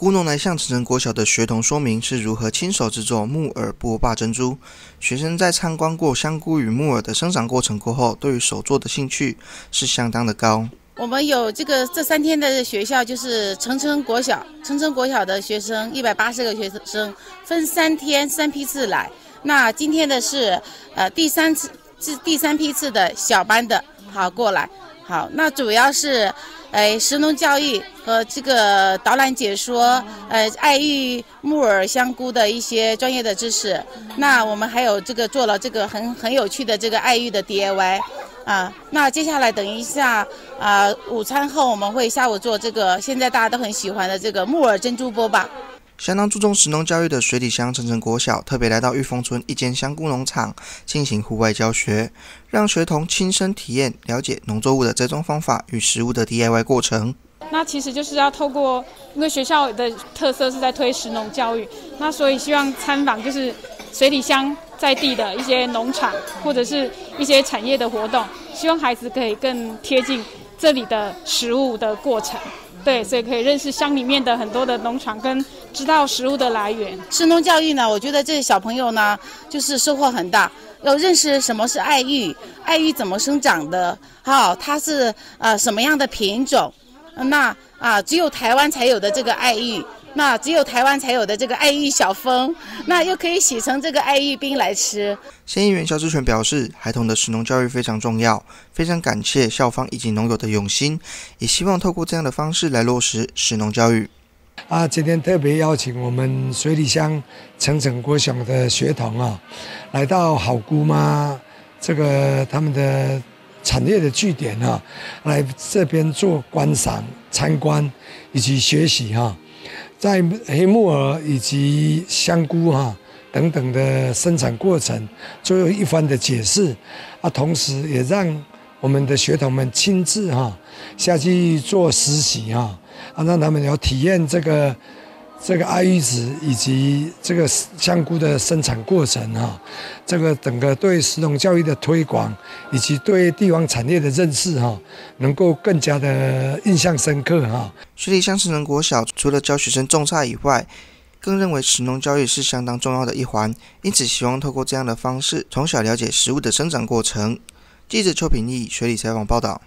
菇农来向城城国小的学童说明是如何亲手制作木耳波霸珍珠。学生在参观过香菇与木耳的生长过程过后，对于手做的兴趣是相当的高。我们有这个这三天的学校，就是城城国小，城城国小的学生一百八十个学生，分三天三批次来。那今天的是呃第三次是第三批次的小班的，好过来。好，那主要是。哎，食农教育和这个导览解说，呃，爱玉、木耳、香菇的一些专业的知识。那我们还有这个做了这个很很有趣的这个爱玉的 DIY，啊，那接下来等一下啊，午餐后我们会下午做这个现在大家都很喜欢的这个木耳珍珠波霸。相当注重实农教育的水里乡城城国小，特别来到玉峰村一间香菇农场进行户外教学，让学童亲身体验了解农作物的栽种方法与食物的 DIY 过程。那其实就是要透过，因为学校的特色是在推实农教育，那所以希望参访就是水里乡在地的一些农场或者是一些产业的活动，希望孩子可以更贴近这里的食物的过程。对，所以可以认识乡里面的很多的农场，跟知道食物的来源。食农教育呢，我觉得这些小朋友呢，就是收获很大，要认识什么是爱玉，爱玉怎么生长的，好，它是呃什么样的品种，那啊只有台湾才有的这个爱玉。那只有台湾才有的这个爱玉小蜂，那又可以洗成这个爱玉冰来吃。县议员肖志全表示，孩童的食农教育非常重要，非常感谢校方以及农友的用心，也希望透过这样的方式来落实食农教育。啊，今天特别邀请我们水里乡城城国小的学童啊，来到好姑妈这个他们的产业的据点啊，来这边做观赏、参观以及学习哈。在黑木耳以及香菇哈等等的生产过程，做一番的解释啊，同时也让我们的学童们亲自哈下去做实习哈，啊，让他们要体验这个。这个爱玉子以及这个香菇的生产过程哈，这个整个对食农教育的推广以及对地方产业的认识哈，能够更加的印象深刻哈。水里乡食农国小除了教学生种菜以外，更认为食农教育是相当重要的一环，因此希望透过这样的方式，从小了解食物的生长过程。记者邱平义水里采访报道。